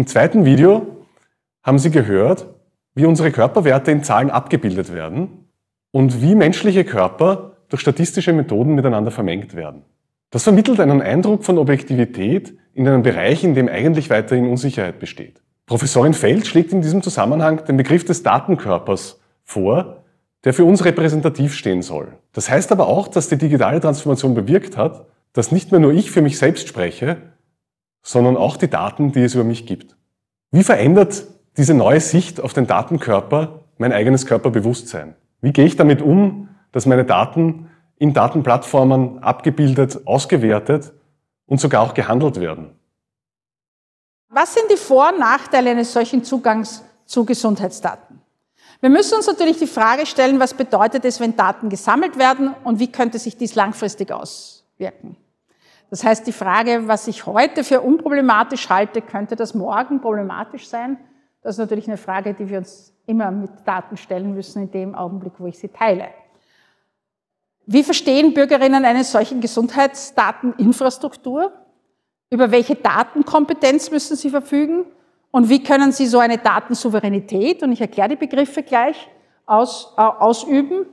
Im zweiten Video haben Sie gehört, wie unsere Körperwerte in Zahlen abgebildet werden und wie menschliche Körper durch statistische Methoden miteinander vermengt werden. Das vermittelt einen Eindruck von Objektivität in einem Bereich, in dem eigentlich weiterhin Unsicherheit besteht. Professorin Feld schlägt in diesem Zusammenhang den Begriff des Datenkörpers vor, der für uns repräsentativ stehen soll. Das heißt aber auch, dass die digitale Transformation bewirkt hat, dass nicht mehr nur ich für mich selbst spreche, sondern auch die Daten, die es über mich gibt. Wie verändert diese neue Sicht auf den Datenkörper mein eigenes Körperbewusstsein? Wie gehe ich damit um, dass meine Daten in Datenplattformen abgebildet, ausgewertet und sogar auch gehandelt werden? Was sind die Vor- und Nachteile eines solchen Zugangs zu Gesundheitsdaten? Wir müssen uns natürlich die Frage stellen, was bedeutet es, wenn Daten gesammelt werden und wie könnte sich dies langfristig auswirken? Das heißt, die Frage, was ich heute für unproblematisch halte, könnte das morgen problematisch sein? Das ist natürlich eine Frage, die wir uns immer mit Daten stellen müssen, in dem Augenblick, wo ich sie teile. Wie verstehen Bürgerinnen eine solche Gesundheitsdateninfrastruktur? Über welche Datenkompetenz müssen sie verfügen? Und wie können sie so eine Datensouveränität, und ich erkläre die Begriffe gleich, aus, äh, ausüben?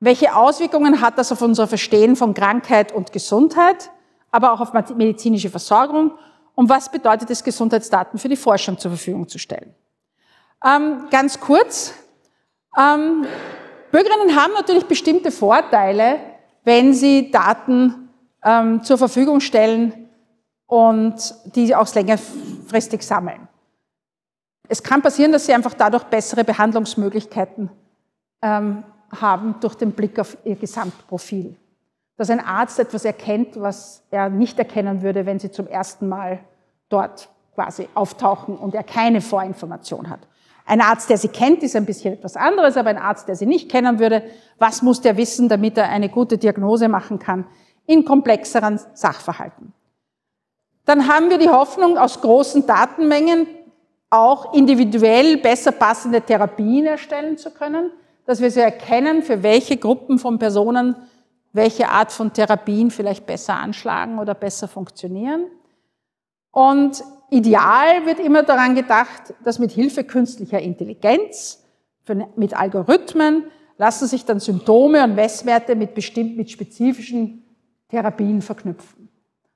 Welche Auswirkungen hat das auf unser Verstehen von Krankheit und Gesundheit, aber auch auf medizinische Versorgung? Und was bedeutet es, Gesundheitsdaten für die Forschung zur Verfügung zu stellen? Ähm, ganz kurz. Ähm, Bürgerinnen haben natürlich bestimmte Vorteile, wenn sie Daten ähm, zur Verfügung stellen und die auch längerfristig sammeln. Es kann passieren, dass sie einfach dadurch bessere Behandlungsmöglichkeiten ähm, haben durch den Blick auf ihr Gesamtprofil dass ein Arzt etwas erkennt, was er nicht erkennen würde, wenn sie zum ersten Mal dort quasi auftauchen und er keine Vorinformation hat. Ein Arzt, der sie kennt, ist ein bisschen etwas anderes, aber ein Arzt, der sie nicht kennen würde, was muss der wissen, damit er eine gute Diagnose machen kann in komplexeren Sachverhalten? Dann haben wir die Hoffnung, aus großen Datenmengen auch individuell besser passende Therapien erstellen zu können, dass wir sie erkennen, für welche Gruppen von Personen welche Art von Therapien vielleicht besser anschlagen oder besser funktionieren. Und ideal wird immer daran gedacht, dass mit Hilfe künstlicher Intelligenz, mit Algorithmen, lassen sich dann Symptome und Messwerte mit bestimmt, mit spezifischen Therapien verknüpfen.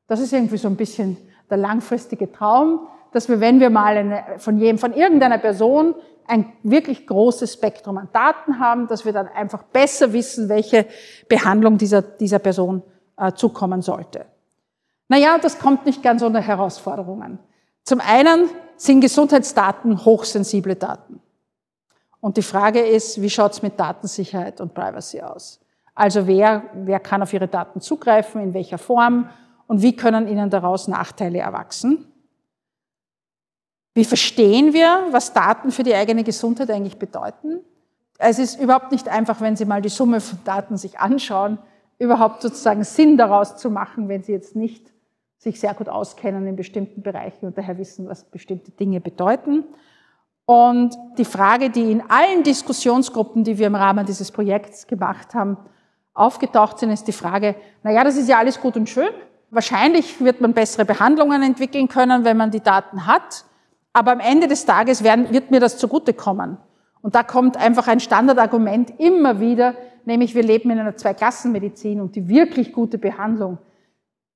Das ist irgendwie so ein bisschen der langfristige Traum, dass wir, wenn wir mal eine, von jedem, von irgendeiner Person ein wirklich großes Spektrum an Daten haben, dass wir dann einfach besser wissen, welche Behandlung dieser, dieser Person äh, zukommen sollte. Naja, das kommt nicht ganz ohne Herausforderungen. Zum einen sind Gesundheitsdaten hochsensible Daten. Und die Frage ist, wie schaut es mit Datensicherheit und Privacy aus? Also wer, wer kann auf Ihre Daten zugreifen, in welcher Form und wie können Ihnen daraus Nachteile erwachsen? Wie verstehen wir, was Daten für die eigene Gesundheit eigentlich bedeuten? Es ist überhaupt nicht einfach, wenn Sie mal die Summe von Daten sich anschauen, überhaupt sozusagen Sinn daraus zu machen, wenn Sie jetzt nicht sich sehr gut auskennen in bestimmten Bereichen und daher wissen, was bestimmte Dinge bedeuten. Und die Frage, die in allen Diskussionsgruppen, die wir im Rahmen dieses Projekts gemacht haben, aufgetaucht sind, ist die Frage, na ja, das ist ja alles gut und schön. Wahrscheinlich wird man bessere Behandlungen entwickeln können, wenn man die Daten hat. Aber am Ende des Tages werden, wird mir das zugutekommen. Und da kommt einfach ein Standardargument immer wieder, nämlich wir leben in einer Zweiklassenmedizin und die wirklich gute Behandlung,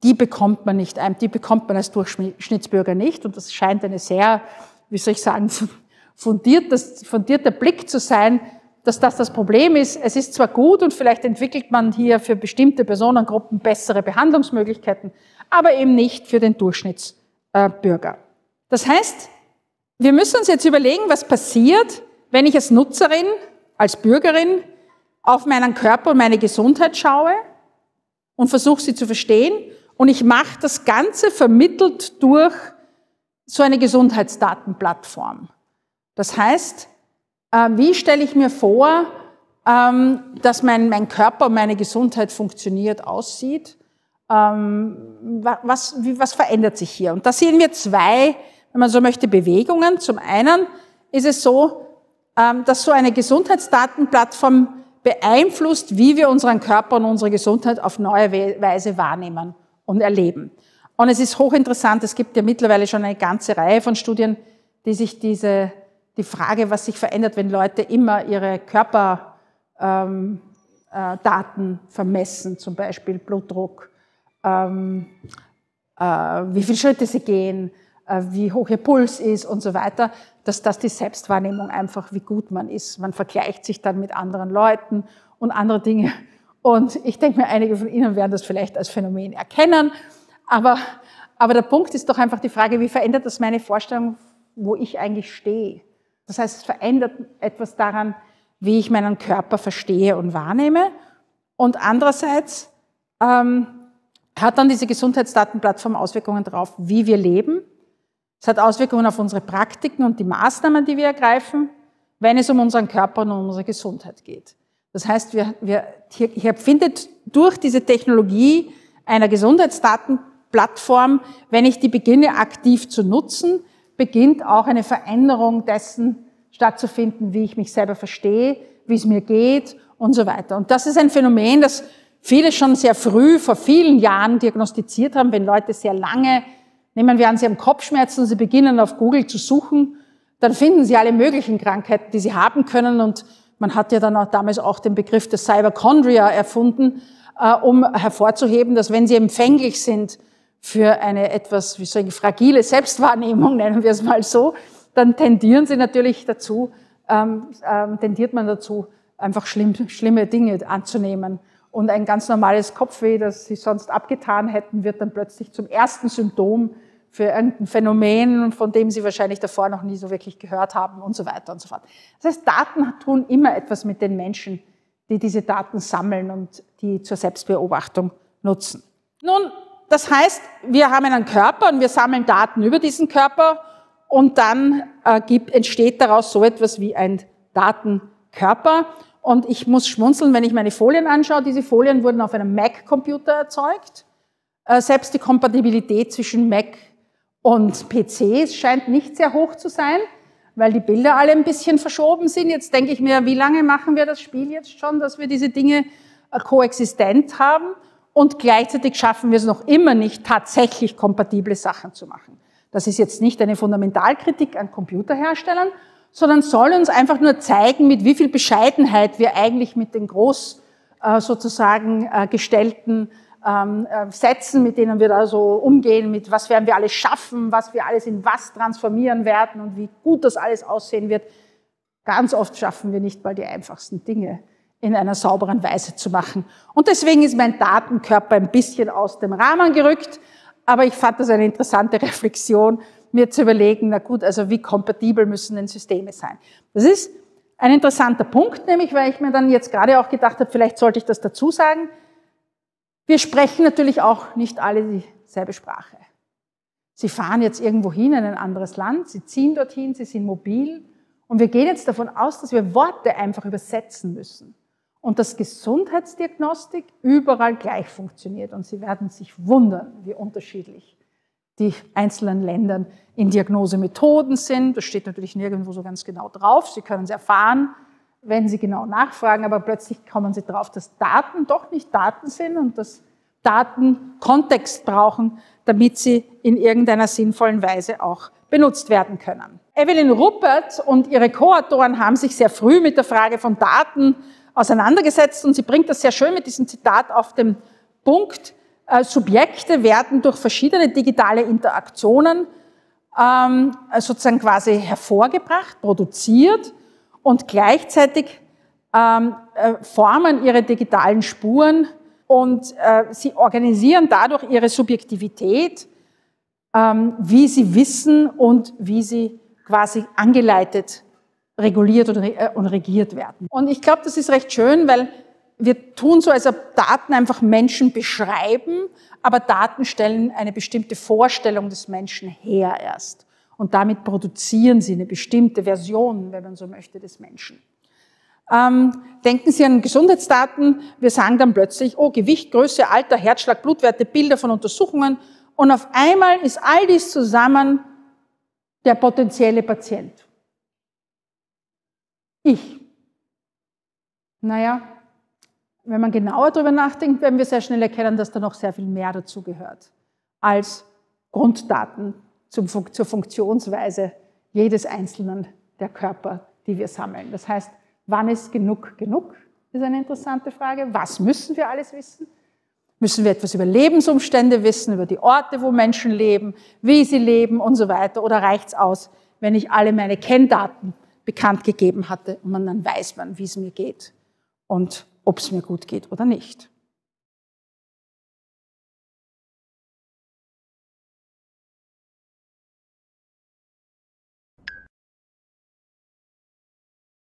die bekommt man nicht, die bekommt man als Durchschnittsbürger nicht. Und das scheint eine sehr, wie soll ich sagen, fundierter Blick zu sein, dass das das Problem ist. Es ist zwar gut und vielleicht entwickelt man hier für bestimmte Personengruppen bessere Behandlungsmöglichkeiten, aber eben nicht für den Durchschnittsbürger. Das heißt, wir müssen uns jetzt überlegen, was passiert, wenn ich als Nutzerin, als Bürgerin auf meinen Körper und meine Gesundheit schaue und versuche sie zu verstehen und ich mache das Ganze vermittelt durch so eine Gesundheitsdatenplattform. Das heißt, äh, wie stelle ich mir vor, ähm, dass mein, mein Körper und meine Gesundheit funktioniert, aussieht? Ähm, was, was verändert sich hier? Und da sehen wir zwei wenn man so möchte, Bewegungen. Zum einen ist es so, ähm, dass so eine Gesundheitsdatenplattform beeinflusst, wie wir unseren Körper und unsere Gesundheit auf neue Weise wahrnehmen und erleben. Und es ist hochinteressant, es gibt ja mittlerweile schon eine ganze Reihe von Studien, die sich diese, die Frage, was sich verändert, wenn Leute immer ihre Körperdaten ähm, äh, vermessen, zum Beispiel Blutdruck, ähm, äh, wie viele Schritte sie gehen, wie hoch ihr Puls ist und so weiter, dass das die Selbstwahrnehmung einfach, wie gut man ist. Man vergleicht sich dann mit anderen Leuten und andere Dinge. Und ich denke mir, einige von Ihnen werden das vielleicht als Phänomen erkennen. Aber, aber der Punkt ist doch einfach die Frage, wie verändert das meine Vorstellung, wo ich eigentlich stehe? Das heißt, es verändert etwas daran, wie ich meinen Körper verstehe und wahrnehme. Und andererseits ähm, hat dann diese Gesundheitsdatenplattform Auswirkungen darauf, wie wir leben. Es hat Auswirkungen auf unsere Praktiken und die Maßnahmen, die wir ergreifen, wenn es um unseren Körper und um unsere Gesundheit geht. Das heißt, wir, wir, hier, hier findet durch diese Technologie einer Gesundheitsdatenplattform, wenn ich die beginne aktiv zu nutzen, beginnt auch eine Veränderung dessen stattzufinden, wie ich mich selber verstehe, wie es mir geht und so weiter. Und das ist ein Phänomen, das viele schon sehr früh, vor vielen Jahren diagnostiziert haben, wenn Leute sehr lange, nehmen wir an, sie haben Kopfschmerzen sie beginnen auf Google zu suchen, dann finden sie alle möglichen Krankheiten, die sie haben können und man hat ja dann auch damals auch den Begriff des Cyberchondria erfunden, äh, um hervorzuheben, dass wenn sie empfänglich sind für eine etwas, wie soll ich, fragile Selbstwahrnehmung, nennen wir es mal so, dann tendieren sie natürlich dazu, ähm, ähm, tendiert man dazu, einfach schlimm, schlimme Dinge anzunehmen. Und ein ganz normales Kopfweh, das sie sonst abgetan hätten, wird dann plötzlich zum ersten Symptom für irgendein Phänomen, von dem sie wahrscheinlich davor noch nie so wirklich gehört haben und so weiter und so fort. Das heißt, Daten tun immer etwas mit den Menschen, die diese Daten sammeln und die zur Selbstbeobachtung nutzen. Nun, das heißt, wir haben einen Körper und wir sammeln Daten über diesen Körper und dann äh, gibt, entsteht daraus so etwas wie ein Datenkörper. Und ich muss schmunzeln, wenn ich meine Folien anschaue. Diese Folien wurden auf einem Mac-Computer erzeugt. Äh, selbst die Kompatibilität zwischen Mac und PCs scheint nicht sehr hoch zu sein, weil die Bilder alle ein bisschen verschoben sind. Jetzt denke ich mir, wie lange machen wir das Spiel jetzt schon, dass wir diese Dinge äh, koexistent haben und gleichzeitig schaffen wir es noch immer nicht, tatsächlich kompatible Sachen zu machen. Das ist jetzt nicht eine Fundamentalkritik an Computerherstellern, sondern soll uns einfach nur zeigen, mit wie viel Bescheidenheit wir eigentlich mit den groß äh, sozusagen äh, gestellten ähm, äh, Sätzen, mit denen wir da so umgehen, mit was werden wir alles schaffen, was wir alles in was transformieren werden und wie gut das alles aussehen wird. Ganz oft schaffen wir nicht mal die einfachsten Dinge in einer sauberen Weise zu machen. Und deswegen ist mein Datenkörper ein bisschen aus dem Rahmen gerückt, aber ich fand das eine interessante Reflexion, mir zu überlegen, na gut, also wie kompatibel müssen denn Systeme sein? Das ist ein interessanter Punkt, nämlich weil ich mir dann jetzt gerade auch gedacht habe, vielleicht sollte ich das dazu sagen. Wir sprechen natürlich auch nicht alle dieselbe Sprache. Sie fahren jetzt irgendwo hin in ein anderes Land, sie ziehen dorthin, sie sind mobil und wir gehen jetzt davon aus, dass wir Worte einfach übersetzen müssen und dass Gesundheitsdiagnostik überall gleich funktioniert und Sie werden sich wundern, wie unterschiedlich die einzelnen Ländern in Diagnosemethoden sind. Das steht natürlich nirgendwo so ganz genau drauf. Sie können es erfahren, wenn Sie genau nachfragen, aber plötzlich kommen Sie drauf, dass Daten doch nicht Daten sind und dass Daten Kontext brauchen, damit sie in irgendeiner sinnvollen Weise auch benutzt werden können. Evelyn Ruppert und ihre Co-Autoren haben sich sehr früh mit der Frage von Daten auseinandergesetzt und sie bringt das sehr schön mit diesem Zitat auf den Punkt. Äh, Subjekte werden durch verschiedene digitale Interaktionen ähm, sozusagen quasi hervorgebracht, produziert und gleichzeitig ähm, äh, formen ihre digitalen Spuren und äh, sie organisieren dadurch ihre Subjektivität, ähm, wie sie wissen und wie sie quasi angeleitet, reguliert und, äh, und regiert werden. Und ich glaube, das ist recht schön, weil wir tun so, als ob Daten einfach Menschen beschreiben, aber Daten stellen eine bestimmte Vorstellung des Menschen her erst. Und damit produzieren sie eine bestimmte Version, wenn man so möchte, des Menschen. Ähm, denken Sie an Gesundheitsdaten. Wir sagen dann plötzlich, oh, Gewicht, Größe, Alter, Herzschlag, Blutwerte, Bilder von Untersuchungen. Und auf einmal ist all dies zusammen der potenzielle Patient. Ich. Naja, wenn man genauer darüber nachdenkt, werden wir sehr schnell erkennen, dass da noch sehr viel mehr dazu gehört. als Grunddaten zum, zur Funktionsweise jedes einzelnen der Körper, die wir sammeln. Das heißt, wann ist genug genug? ist eine interessante Frage. Was müssen wir alles wissen? Müssen wir etwas über Lebensumstände wissen, über die Orte, wo Menschen leben, wie sie leben und so weiter? Oder reicht es aus, wenn ich alle meine Kenndaten bekannt gegeben hatte und man dann weiß man, wie es mir geht und ob es mir gut geht oder nicht?